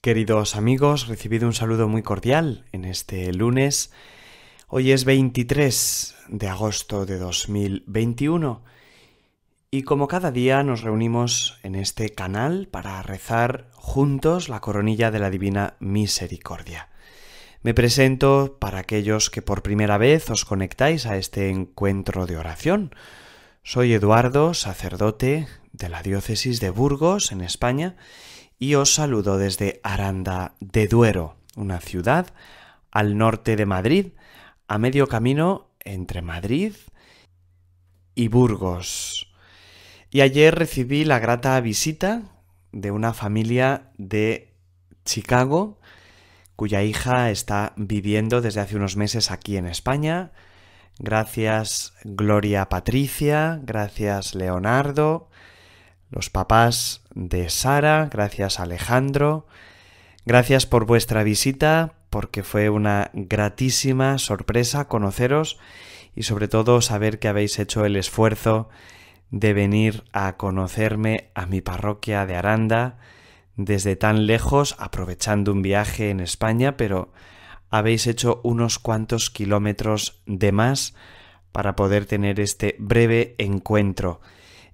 Queridos amigos, recibido un saludo muy cordial en este lunes. Hoy es 23 de agosto de 2021 y como cada día nos reunimos en este canal para rezar juntos la coronilla de la Divina Misericordia. Me presento para aquellos que por primera vez os conectáis a este encuentro de oración. Soy Eduardo, sacerdote de la diócesis de Burgos, en España, y os saludo desde Aranda de Duero, una ciudad al norte de Madrid, a medio camino entre Madrid y Burgos. Y ayer recibí la grata visita de una familia de Chicago, cuya hija está viviendo desde hace unos meses aquí en España. Gracias Gloria Patricia, gracias Leonardo, los papás de Sara, gracias Alejandro, gracias por vuestra visita, porque fue una gratísima sorpresa conoceros y sobre todo saber que habéis hecho el esfuerzo de venir a conocerme a mi parroquia de Aranda desde tan lejos, aprovechando un viaje en España, pero habéis hecho unos cuantos kilómetros de más para poder tener este breve encuentro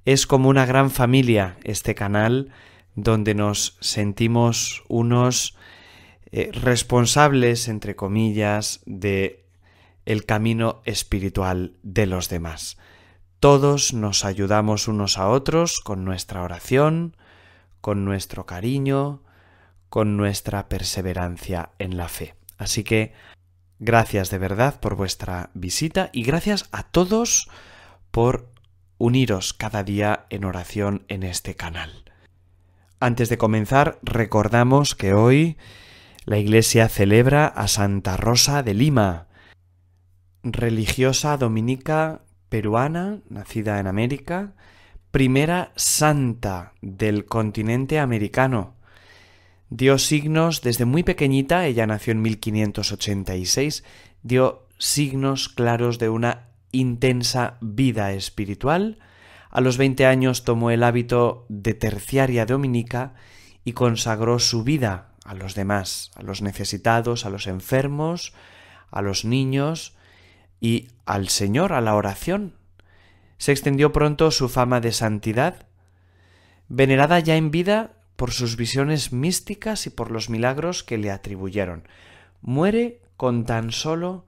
es como una gran familia este canal donde nos sentimos unos eh, responsables, entre comillas, de el camino espiritual de los demás. Todos nos ayudamos unos a otros con nuestra oración, con nuestro cariño, con nuestra perseverancia en la fe. Así que gracias de verdad por vuestra visita y gracias a todos por uniros cada día en oración en este canal. Antes de comenzar, recordamos que hoy la Iglesia celebra a Santa Rosa de Lima, religiosa dominica peruana, nacida en América, primera santa del continente americano. Dio signos desde muy pequeñita, ella nació en 1586, dio signos claros de una intensa vida espiritual, a los 20 años tomó el hábito de terciaria dominica y consagró su vida a los demás, a los necesitados, a los enfermos, a los niños y al Señor, a la oración. Se extendió pronto su fama de santidad, venerada ya en vida por sus visiones místicas y por los milagros que le atribuyeron. Muere con tan solo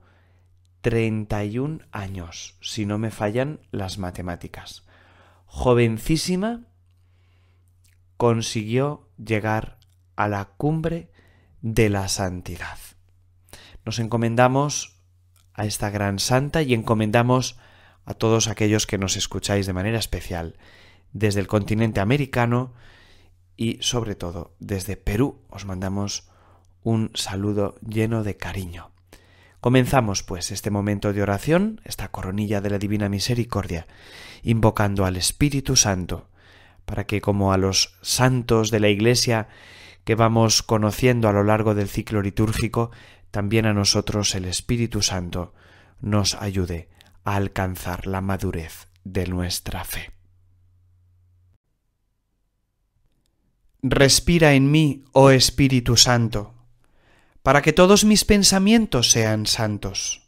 31 años, si no me fallan las matemáticas. Jovencísima, consiguió llegar a la cumbre de la santidad. Nos encomendamos a esta gran santa y encomendamos a todos aquellos que nos escucháis de manera especial desde el continente americano y sobre todo desde Perú. Os mandamos un saludo lleno de cariño. Comenzamos, pues, este momento de oración, esta coronilla de la Divina Misericordia, invocando al Espíritu Santo, para que, como a los santos de la Iglesia que vamos conociendo a lo largo del ciclo litúrgico, también a nosotros el Espíritu Santo nos ayude a alcanzar la madurez de nuestra fe. Respira en mí, oh Espíritu Santo para que todos mis pensamientos sean santos.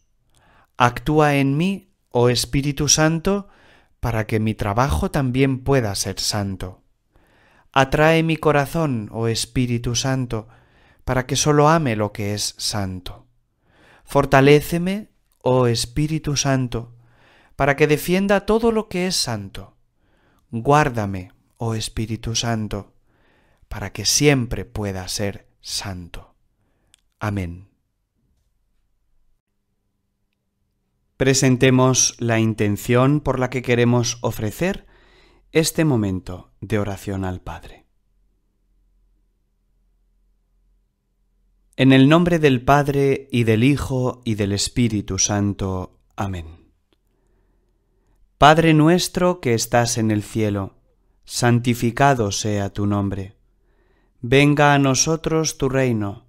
Actúa en mí, oh Espíritu Santo, para que mi trabajo también pueda ser santo. Atrae mi corazón, oh Espíritu Santo, para que sólo ame lo que es santo. Fortaléceme, oh Espíritu Santo, para que defienda todo lo que es santo. Guárdame, oh Espíritu Santo, para que siempre pueda ser santo. Amén. Presentemos la intención por la que queremos ofrecer este momento de oración al Padre. En el nombre del Padre y del Hijo y del Espíritu Santo. Amén. Padre nuestro que estás en el cielo, santificado sea tu nombre. Venga a nosotros tu reino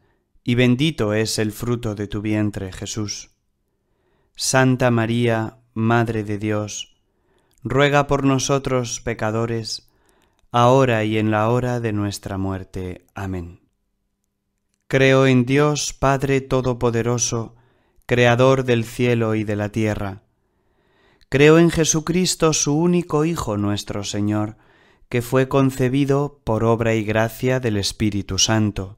y bendito es el fruto de tu vientre, Jesús. Santa María, Madre de Dios, ruega por nosotros pecadores, ahora y en la hora de nuestra muerte. Amén. Creo en Dios Padre Todopoderoso, Creador del cielo y de la tierra. Creo en Jesucristo, su único Hijo nuestro Señor, que fue concebido por obra y gracia del Espíritu Santo.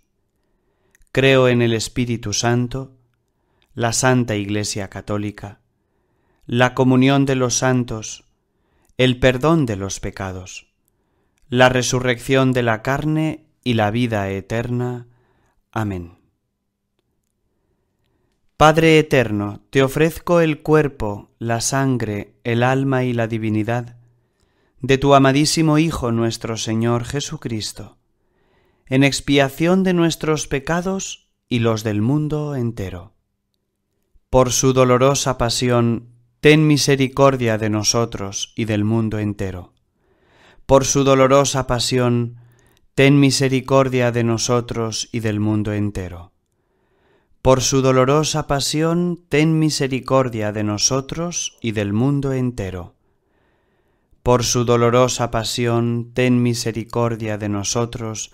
Creo en el Espíritu Santo, la Santa Iglesia Católica, la comunión de los santos, el perdón de los pecados, la resurrección de la carne y la vida eterna. Amén. Padre eterno, te ofrezco el cuerpo, la sangre, el alma y la divinidad de tu amadísimo Hijo nuestro Señor Jesucristo, en expiación de nuestros pecados y los del mundo entero. Por su dolorosa pasión, ten misericordia de nosotros y del mundo entero. Por su dolorosa pasión, ten misericordia de nosotros y del mundo entero. Por su dolorosa pasión, ten misericordia de nosotros y del mundo entero. Por su dolorosa pasión, ten misericordia de nosotros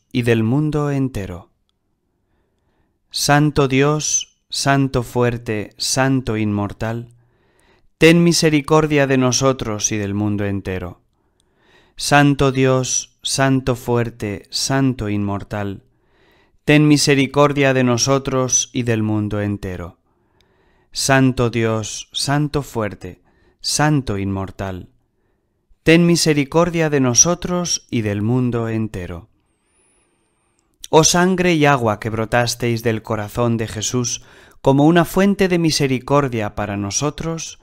y del mundo entero. Santo Dios, Santo fuerte, Santo inmortal, ten misericordia de nosotros y del mundo entero. Santo Dios, Santo fuerte, Santo inmortal, ten misericordia de nosotros y del mundo entero. Santo Dios, Santo fuerte, Santo inmortal, ten misericordia de nosotros y del mundo entero. Oh sangre y agua que brotasteis del corazón de Jesús como una fuente de misericordia para nosotros,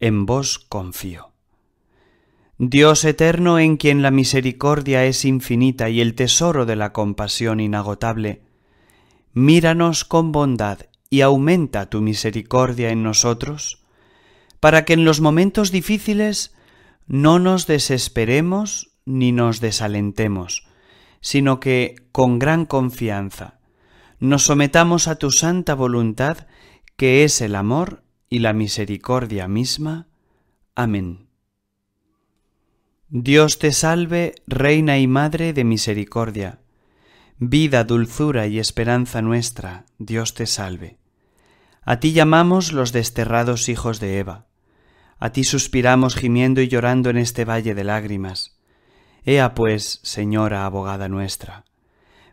en vos confío. Dios eterno en quien la misericordia es infinita y el tesoro de la compasión inagotable, míranos con bondad y aumenta tu misericordia en nosotros, para que en los momentos difíciles no nos desesperemos ni nos desalentemos, sino que con gran confianza nos sometamos a tu santa voluntad, que es el amor y la misericordia misma. Amén. Dios te salve, Reina y Madre de Misericordia, vida, dulzura y esperanza nuestra, Dios te salve. A ti llamamos los desterrados hijos de Eva. A ti suspiramos gimiendo y llorando en este valle de lágrimas. Ea pues, Señora abogada nuestra,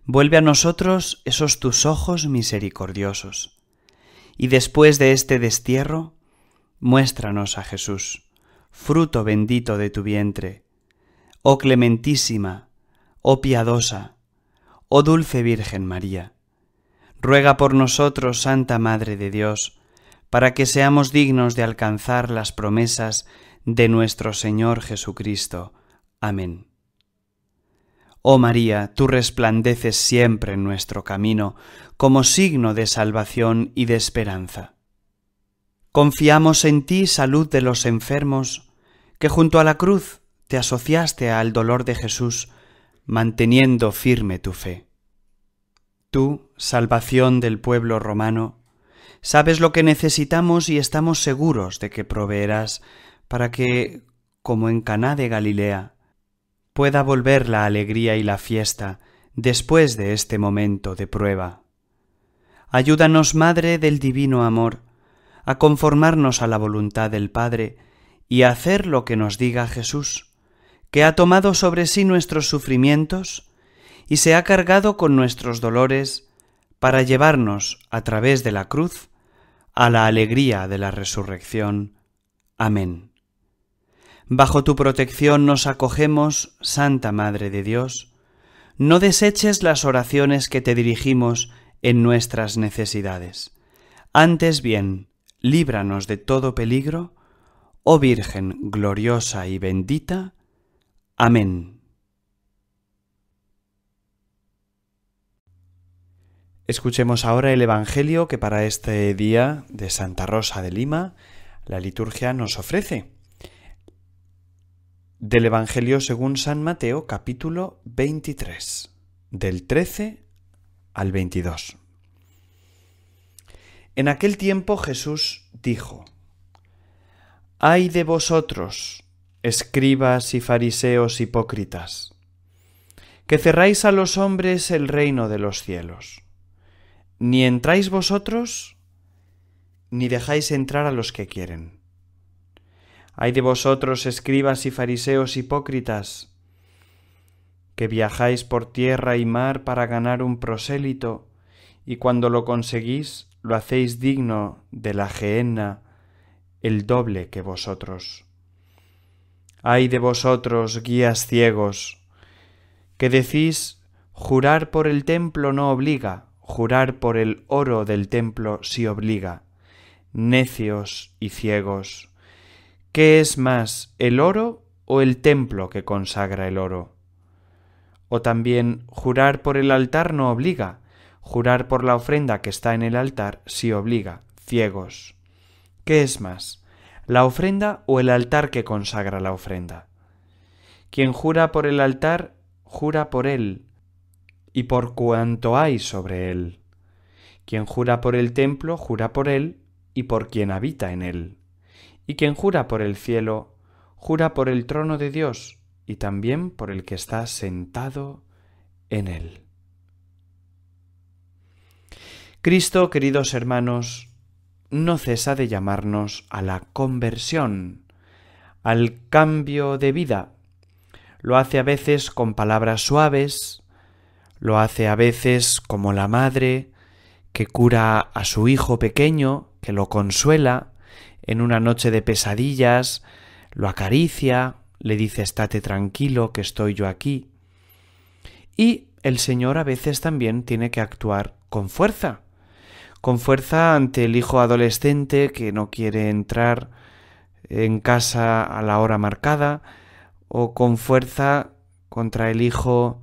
vuelve a nosotros esos tus ojos misericordiosos, y después de este destierro, muéstranos a Jesús, fruto bendito de tu vientre, oh clementísima, oh piadosa, oh dulce Virgen María. Ruega por nosotros, Santa Madre de Dios, para que seamos dignos de alcanzar las promesas de nuestro Señor Jesucristo. Amén. Oh María, tú resplandeces siempre en nuestro camino como signo de salvación y de esperanza. Confiamos en ti, salud de los enfermos, que junto a la cruz te asociaste al dolor de Jesús, manteniendo firme tu fe. Tú, salvación del pueblo romano, sabes lo que necesitamos y estamos seguros de que proveerás para que, como en Caná de Galilea, pueda volver la alegría y la fiesta después de este momento de prueba. Ayúdanos, Madre del Divino Amor, a conformarnos a la voluntad del Padre y a hacer lo que nos diga Jesús, que ha tomado sobre sí nuestros sufrimientos y se ha cargado con nuestros dolores para llevarnos a través de la cruz a la alegría de la resurrección. Amén. Bajo tu protección nos acogemos, Santa Madre de Dios. No deseches las oraciones que te dirigimos en nuestras necesidades. Antes bien, líbranos de todo peligro, oh Virgen gloriosa y bendita. Amén. Escuchemos ahora el Evangelio que para este día de Santa Rosa de Lima la liturgia nos ofrece del Evangelio según San Mateo capítulo 23, del 13 al 22. En aquel tiempo Jesús dijo, Ay de vosotros, escribas y fariseos hipócritas, que cerráis a los hombres el reino de los cielos. Ni entráis vosotros, ni dejáis entrar a los que quieren. Ay de vosotros, escribas y fariseos hipócritas, que viajáis por tierra y mar para ganar un prosélito, y cuando lo conseguís lo hacéis digno de la gehenna, el doble que vosotros. Ay de vosotros, guías ciegos, que decís jurar por el templo no obliga, jurar por el oro del templo sí obliga, necios y ciegos. ¿Qué es más, el oro o el templo que consagra el oro? O también jurar por el altar no obliga, jurar por la ofrenda que está en el altar sí obliga, ciegos. ¿Qué es más, la ofrenda o el altar que consagra la ofrenda? Quien jura por el altar, jura por él, y por cuanto hay sobre él. Quien jura por el templo, jura por él, y por quien habita en él. Y quien jura por el cielo, jura por el trono de Dios y también por el que está sentado en él. Cristo, queridos hermanos, no cesa de llamarnos a la conversión, al cambio de vida. Lo hace a veces con palabras suaves, lo hace a veces como la madre que cura a su hijo pequeño, que lo consuela, en una noche de pesadillas, lo acaricia, le dice estate tranquilo, que estoy yo aquí. Y el Señor a veces también tiene que actuar con fuerza, con fuerza ante el hijo adolescente que no quiere entrar en casa a la hora marcada, o con fuerza contra el hijo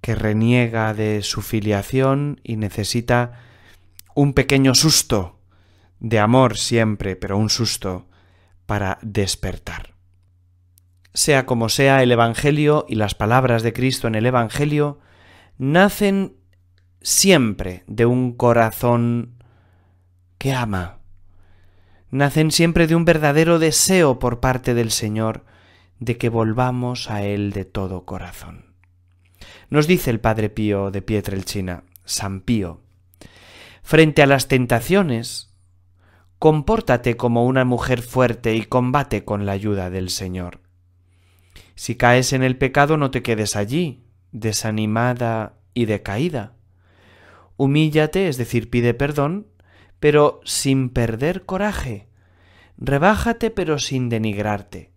que reniega de su filiación y necesita un pequeño susto de amor siempre, pero un susto para despertar. Sea como sea, el Evangelio y las palabras de Cristo en el Evangelio nacen siempre de un corazón que ama. Nacen siempre de un verdadero deseo por parte del Señor de que volvamos a Él de todo corazón. Nos dice el Padre Pío de Pietrelchina, San Pío, frente a las tentaciones, compórtate como una mujer fuerte y combate con la ayuda del Señor. Si caes en el pecado no te quedes allí, desanimada y decaída. Humíllate, es decir, pide perdón, pero sin perder coraje. Rebájate, pero sin denigrarte.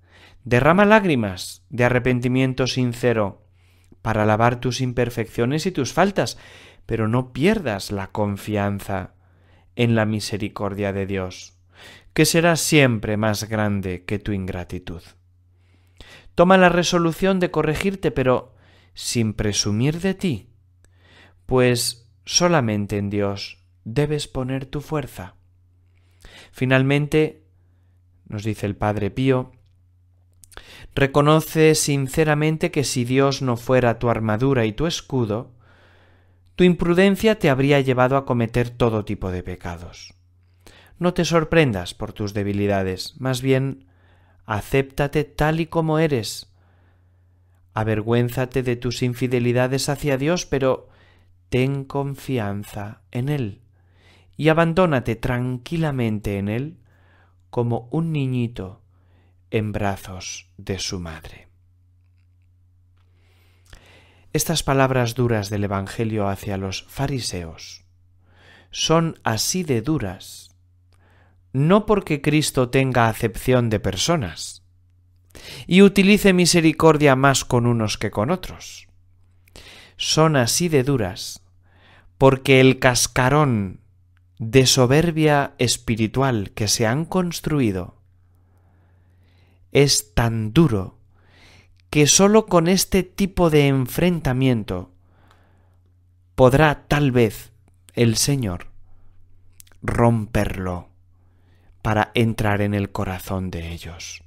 Derrama lágrimas de arrepentimiento sincero para lavar tus imperfecciones y tus faltas, pero no pierdas la confianza en la misericordia de Dios, que será siempre más grande que tu ingratitud. Toma la resolución de corregirte, pero sin presumir de ti, pues solamente en Dios debes poner tu fuerza. Finalmente, nos dice el Padre Pío, reconoce sinceramente que si Dios no fuera tu armadura y tu escudo, tu imprudencia te habría llevado a cometer todo tipo de pecados. No te sorprendas por tus debilidades, más bien acéptate tal y como eres. Avergüénzate de tus infidelidades hacia Dios, pero ten confianza en Él y abandónate tranquilamente en Él como un niñito en brazos de su madre. Estas palabras duras del Evangelio hacia los fariseos son así de duras, no porque Cristo tenga acepción de personas y utilice misericordia más con unos que con otros. Son así de duras porque el cascarón de soberbia espiritual que se han construido es tan duro que sólo con este tipo de enfrentamiento podrá tal vez el Señor romperlo para entrar en el corazón de ellos.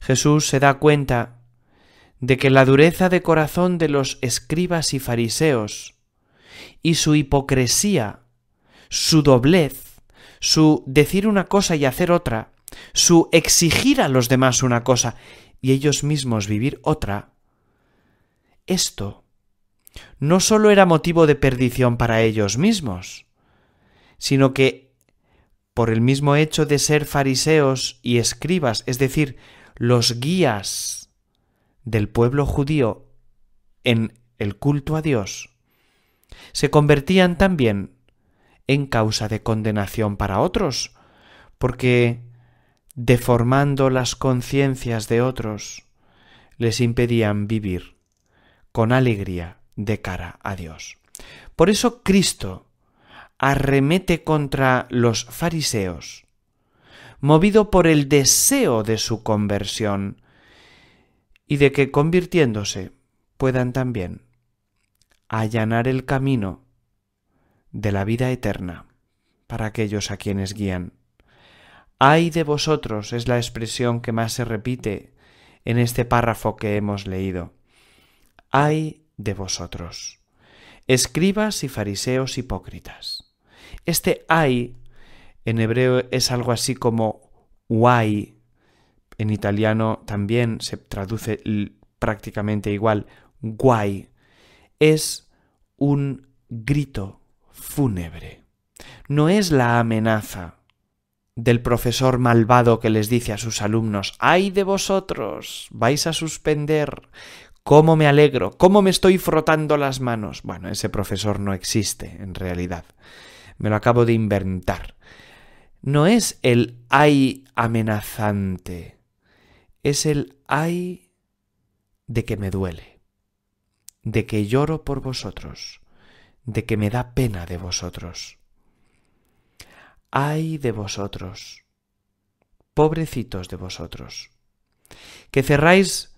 Jesús se da cuenta de que la dureza de corazón de los escribas y fariseos y su hipocresía, su doblez, su decir una cosa y hacer otra, su exigir a los demás una cosa y ellos mismos vivir otra, esto no sólo era motivo de perdición para ellos mismos, sino que por el mismo hecho de ser fariseos y escribas, es decir, los guías del pueblo judío en el culto a Dios, se convertían también en causa de condenación para otros, porque deformando las conciencias de otros, les impedían vivir con alegría de cara a Dios. Por eso Cristo arremete contra los fariseos, movido por el deseo de su conversión y de que convirtiéndose puedan también allanar el camino de la vida eterna para aquellos a quienes guían. Ay de vosotros es la expresión que más se repite en este párrafo que hemos leído. Ay de vosotros, escribas y fariseos hipócritas. Este ay en hebreo es algo así como guay. En italiano también se traduce prácticamente igual, guay. Es un grito fúnebre. No es la amenaza del profesor malvado que les dice a sus alumnos ¡Ay de vosotros! vais a suspender. ¿Cómo me alegro? ¿Cómo me estoy frotando las manos? Bueno, ese profesor no existe en realidad. Me lo acabo de inventar. No es el ay amenazante, es el ay de que me duele, de que lloro por vosotros, de que me da pena de vosotros ay de vosotros, pobrecitos de vosotros, que cerráis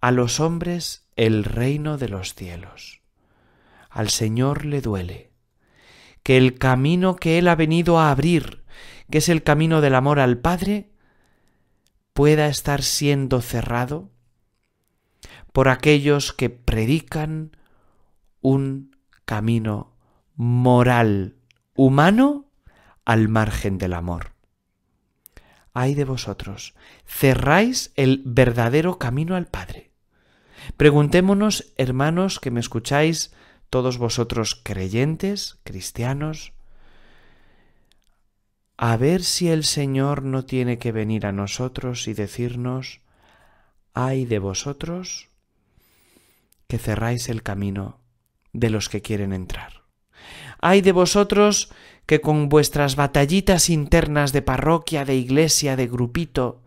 a los hombres el reino de los cielos. Al Señor le duele que el camino que Él ha venido a abrir, que es el camino del amor al Padre, pueda estar siendo cerrado por aquellos que predican un camino moral humano al margen del amor. Ay de vosotros, cerráis el verdadero camino al Padre. Preguntémonos, hermanos que me escucháis, todos vosotros creyentes, cristianos, a ver si el Señor no tiene que venir a nosotros y decirnos, ay de vosotros que cerráis el camino de los que quieren entrar. Ay de vosotros que con vuestras batallitas internas de parroquia, de iglesia, de grupito,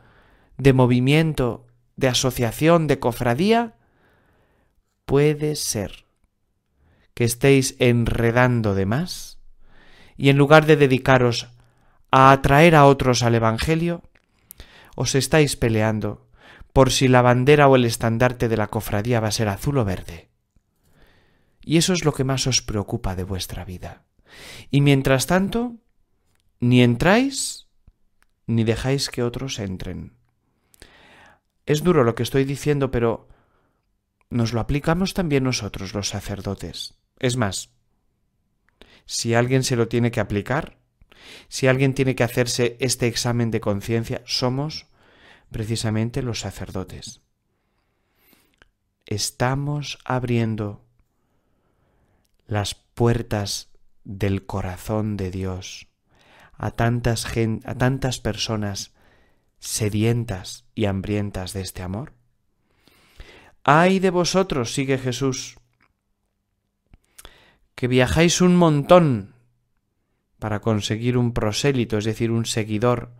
de movimiento, de asociación, de cofradía, puede ser que estéis enredando de más y en lugar de dedicaros a atraer a otros al Evangelio, os estáis peleando por si la bandera o el estandarte de la cofradía va a ser azul o verde. Y eso es lo que más os preocupa de vuestra vida. Y mientras tanto, ni entráis ni dejáis que otros entren. Es duro lo que estoy diciendo, pero nos lo aplicamos también nosotros los sacerdotes. Es más, si alguien se lo tiene que aplicar, si alguien tiene que hacerse este examen de conciencia, somos precisamente los sacerdotes. Estamos abriendo las puertas del corazón de Dios a tantas, a tantas personas sedientas y hambrientas de este amor? Ay de vosotros, sigue Jesús, que viajáis un montón para conseguir un prosélito, es decir, un seguidor,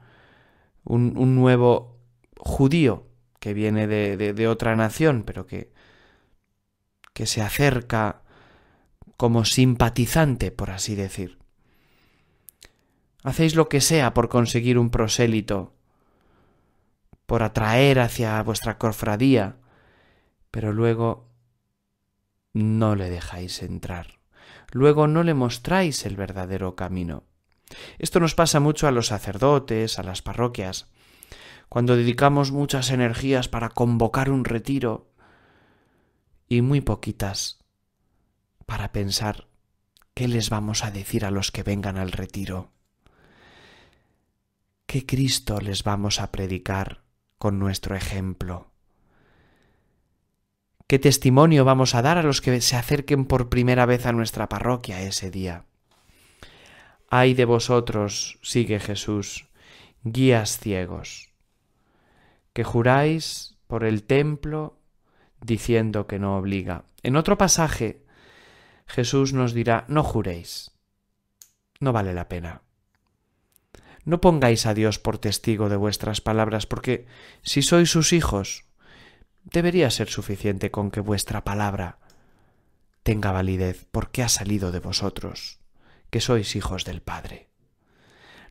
un, nuevo judío que viene de, de, otra nación, pero que, que se acerca como simpatizante, por así decir. Hacéis lo que sea por conseguir un prosélito, por atraer hacia vuestra cofradía, pero luego no le dejáis entrar. Luego no le mostráis el verdadero camino. Esto nos pasa mucho a los sacerdotes, a las parroquias. Cuando dedicamos muchas energías para convocar un retiro y muy poquitas para pensar qué les vamos a decir a los que vengan al retiro. ¿Qué Cristo les vamos a predicar con nuestro ejemplo? ¿Qué testimonio vamos a dar a los que se acerquen por primera vez a nuestra parroquia ese día? Ay de vosotros, sigue Jesús, guías ciegos, que juráis por el templo diciendo que no obliga. En otro pasaje Jesús nos dirá, no juréis, no vale la pena. No pongáis a Dios por testigo de vuestras palabras, porque si sois sus hijos, debería ser suficiente con que vuestra palabra tenga validez, porque ha salido de vosotros, que sois hijos del Padre.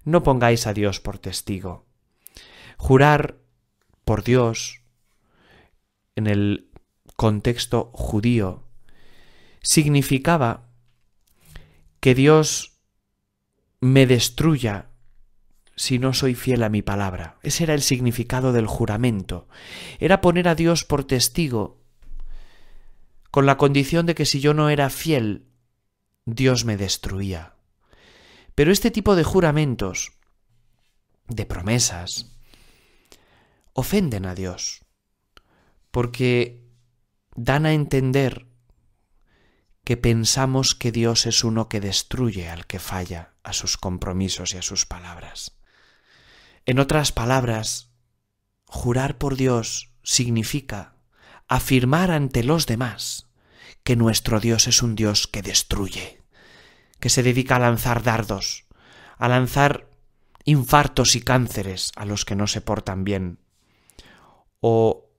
No pongáis a Dios por testigo. Jurar por Dios en el contexto judío significaba que Dios me destruya si no soy fiel a mi palabra. Ese era el significado del juramento. Era poner a Dios por testigo, con la condición de que si yo no era fiel, Dios me destruía. Pero este tipo de juramentos, de promesas, ofenden a Dios, porque dan a entender que pensamos que Dios es uno que destruye al que falla a sus compromisos y a sus palabras. En otras palabras, jurar por Dios significa afirmar ante los demás que nuestro Dios es un Dios que destruye, que se dedica a lanzar dardos, a lanzar infartos y cánceres a los que no se portan bien, o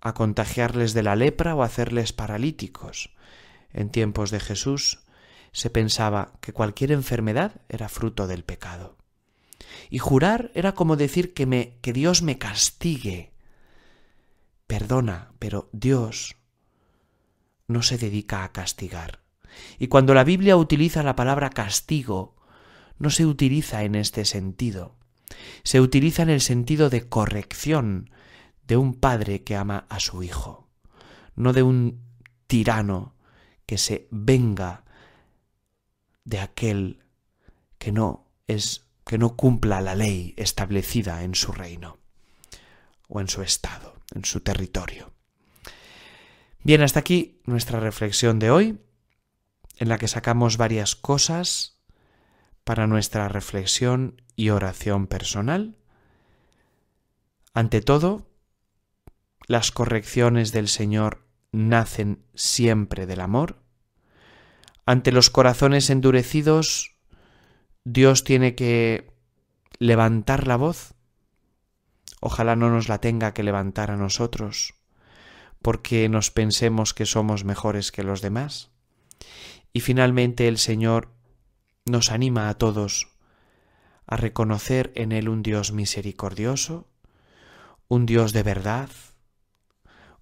a contagiarles de la lepra o hacerles paralíticos, en tiempos de Jesús se pensaba que cualquier enfermedad era fruto del pecado. Y jurar era como decir que, me, que Dios me castigue. Perdona, pero Dios no se dedica a castigar. Y cuando la Biblia utiliza la palabra castigo, no se utiliza en este sentido. Se utiliza en el sentido de corrección de un padre que ama a su hijo, no de un tirano que se venga de aquel que no es que no cumpla la ley establecida en su reino o en su estado, en su territorio. Bien, hasta aquí nuestra reflexión de hoy, en la que sacamos varias cosas para nuestra reflexión y oración personal. Ante todo, las correcciones del Señor nacen siempre del amor. Ante los corazones endurecidos, Dios tiene que levantar la voz. Ojalá no nos la tenga que levantar a nosotros, porque nos pensemos que somos mejores que los demás. Y finalmente el Señor nos anima a todos a reconocer en Él un Dios misericordioso, un Dios de verdad,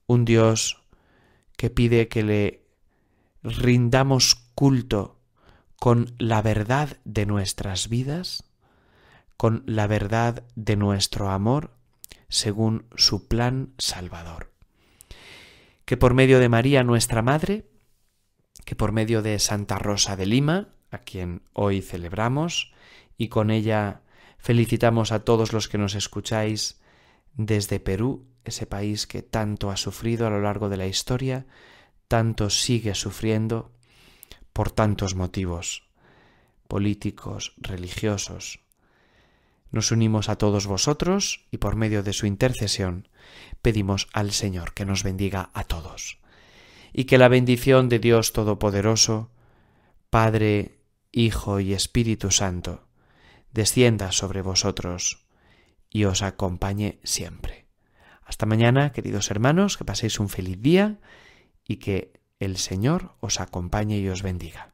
un Dios que pide que le rindamos culto con la verdad de nuestras vidas, con la verdad de nuestro amor, según su plan salvador. Que por medio de María nuestra Madre, que por medio de Santa Rosa de Lima, a quien hoy celebramos, y con ella felicitamos a todos los que nos escucháis desde Perú, ese país que tanto ha sufrido a lo largo de la historia, tanto sigue sufriendo por tantos motivos políticos, religiosos. Nos unimos a todos vosotros y por medio de su intercesión pedimos al Señor que nos bendiga a todos y que la bendición de Dios Todopoderoso, Padre, Hijo y Espíritu Santo, descienda sobre vosotros y os acompañe siempre. Hasta mañana, queridos hermanos, que paséis un feliz día y que el Señor os acompañe y os bendiga.